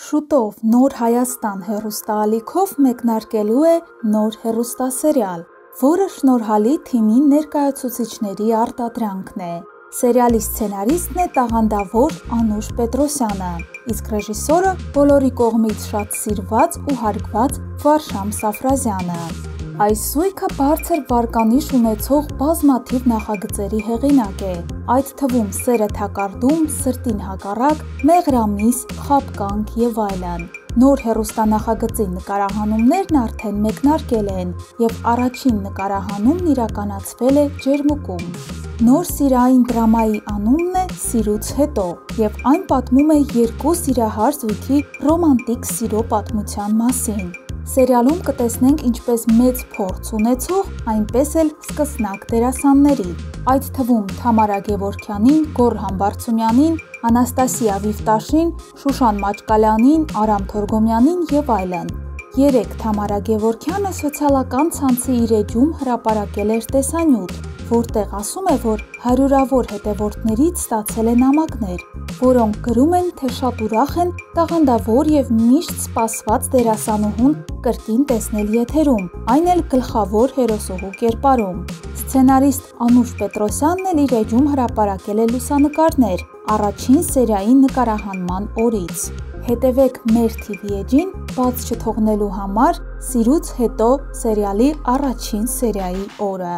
Շուտով Նոր Հայաստան հեռուստաալիքով մեկնարկելու է նոր հեռուստասերիալ, որը շնորհալի թիմի ներկայացուցիչների արտադրանքն է։ Սերիալի սցենարիստն է տաղանդավոր Անուշ Պետրոսյանը, իսկ ռեժիսորը բոլորի կողմից շատ սիրված ու հարգված Վարշամ Սաֆրազյանը։ Այս զույգը բարձր վարկանիշ ունեցող բազմաթիվ նախագծերի հեղինակ է, այդ թվում «Սերը թակարդում», «Սրտին հակառակ», «Մեղրամիս», «Խաբկանք» եւ այլն։ Նոր հեռուստանախագծի նկարահանումներն արդեն մեկնարկել են, եւ առաջին նկարահանումն իրականացվել է Ջերմուկում։ Նոր սիրային դրամայի անունն է «Սիրուց հետո» եւ այն պատմում է երկու սիրահար զույգի ռոմանտիկ սիրո պատմության մասին։ Սերիալում կտեսնենք ինչպես մեծ փորձ ունեցող, այնպես էլ սկսնակ դերասանների, այդ թվում Թամարա Գևորգյանին, Գոռհան Բարծումյանին, Անաստասիա Վիվտաշին, Շուշան Մաճկալյանին, Արամ Թորգոմյանին եւ այլն։ Երեկ Թամարա Գևորգյանը սոցիալական ցանցի իր էջում հրապարակել էր տեսանյութ, որտեղ ասում է, որ հարյուրավոր հետևորդներից ստացել է նամակներ, որոնք գրում են, թե շատ ուրախ են տաղանդավոր եւ միշտ սպասված դերասանուհուն կրկին տեսնել եթերում, այն էլ գլխավոր հերոսուհու կերպարում։ Սցենարիստ Անուշ Պետրոսյանն էլ իր էջում հրապարակել է լուսանկարներ առաջին սերիայի նկարահանման օրից։ Հետևեք մեր TV էջին բաց չթողնելու համար «Սիրուց հետո» սերիալի առաջին սերիայի օրը։